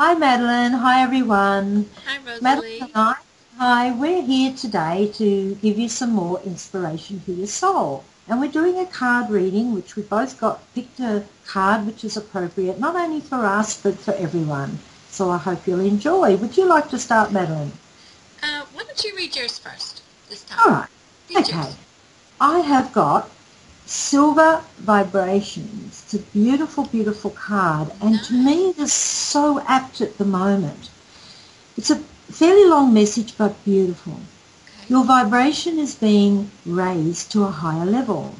Hi, Madalyn. Hi, everyone. Hi, Rosalie. Madalyn and I, hi, we're here today to give you some more inspiration for your soul. And we're doing a card reading, which we both got picked a card which is appropriate, not only for us, but for everyone. So I hope you'll enjoy. Would you like to start, Madalyn? Uh, why don't you read yours first this time? All right. Read okay. yours. I have got Silver Vibrations. It's a beautiful, beautiful card. And to me, it is so apt at the moment. It's a fairly long message, but beautiful. Your vibration is being raised to a higher level.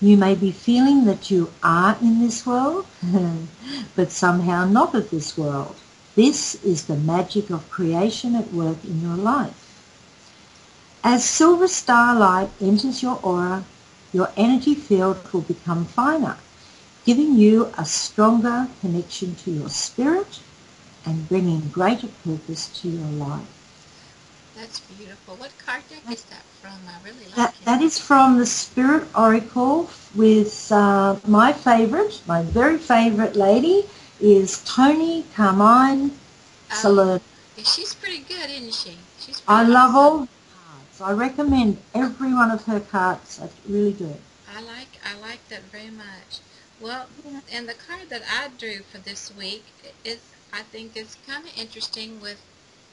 You may be feeling that you are in this world, but somehow not of this world. This is the magic of creation at work in your life. As silver starlight enters your aura, your energy field will become finer, giving you a stronger connection to your spirit and bringing greater purpose to your life. That's beautiful. What card deck is that from? I really like That, it. that is from the Spirit Oracle with uh, my favourite, my very favourite lady is Toni Carmine Oh, Salerno. she's pretty good, isn't she? She's I love all awesome. her cards. I recommend every one of her cards. I really do. I like I like that very much. Well, Yeah. and the card that I drew for this week is I think is kind of interesting with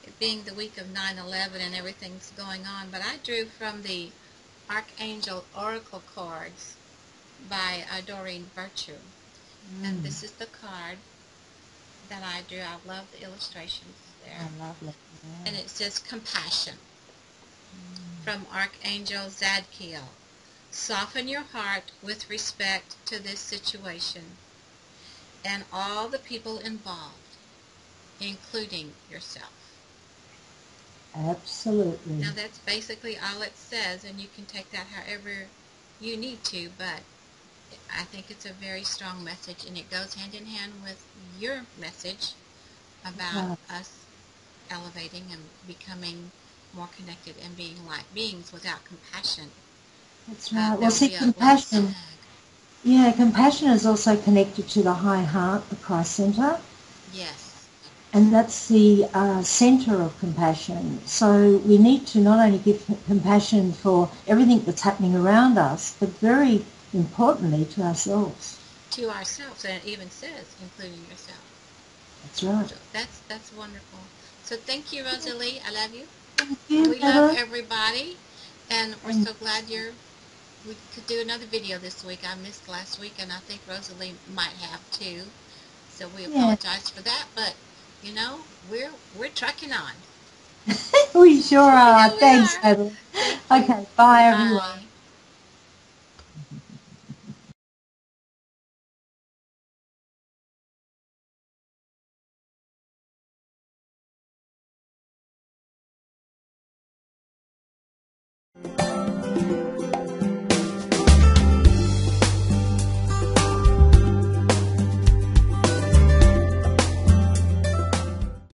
it being the week of 9/11 and everything's going on. But I drew from the Archangel Oracle cards by Doreen Virtue, and Mm. this is the card that I drew. I love the illustrations there, Oh, lovely. and Yeah. it says compassion from Archangel Zadkiel. Soften your heart with respect to this situation and all the people involved, including yourself. Absolutely. Now that's basically all it says, and you can take that however you need to, but I think it's a very strong message, and it goes hand in hand with your message about uh-huh. us elevating and becoming more connected and being like beings without compassion. That's Uh, right. Well, see, compassion. Yeah, compassion is also connected to the high heart, the Christ center. Yes. And that's the uh, center of compassion. So we need to not only give compassion for everything that's happening around us, but very importantly to ourselves. To ourselves, and it even says, including yourself. That's right. So that's that's wonderful. So thank you, Rosalie. I love you. Thank you, We love everybody, and we're so glad you're. We could do another video this week. I missed last week, and I think Rosalie might have too. So we Yeah. apologize for that, but you know we're we're trucking on. we sure are. Yeah, we Thanks. Heather. Thank. Okay, bye Bye. everyone.